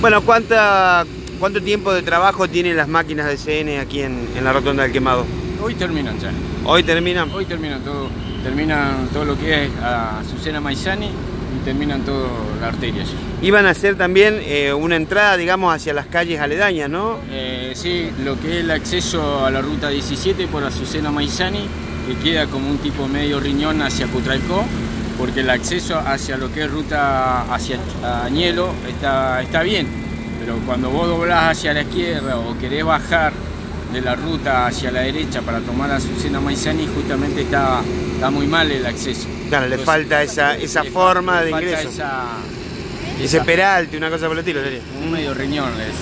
Bueno, ¿cuánta, ¿cuánto tiempo de trabajo tienen las máquinas de CN aquí en, en la rotonda del quemado? Hoy terminan ya. ¿Hoy terminan? Hoy terminan todo. Terminan todo lo que es a Azucena Maizani y terminan toda la arteria. ya. Iban a hacer también eh, una entrada, digamos, hacia las calles aledañas, ¿no? Eh, sí, lo que es el acceso a la ruta 17 por Azucena Maizani, que queda como un tipo medio riñón hacia Cutralcó, porque el acceso hacia lo que es ruta hacia Añelo está, está bien, pero cuando vos doblás hacia la izquierda o querés bajar de la ruta hacia la derecha para tomar Azucena Maizani, justamente está, está muy mal el acceso. Claro, le falta esa- esa le forma le de falta ingreso. esa- Ese esa- peralte, una cosa por el estilo sería. un medio riñón es.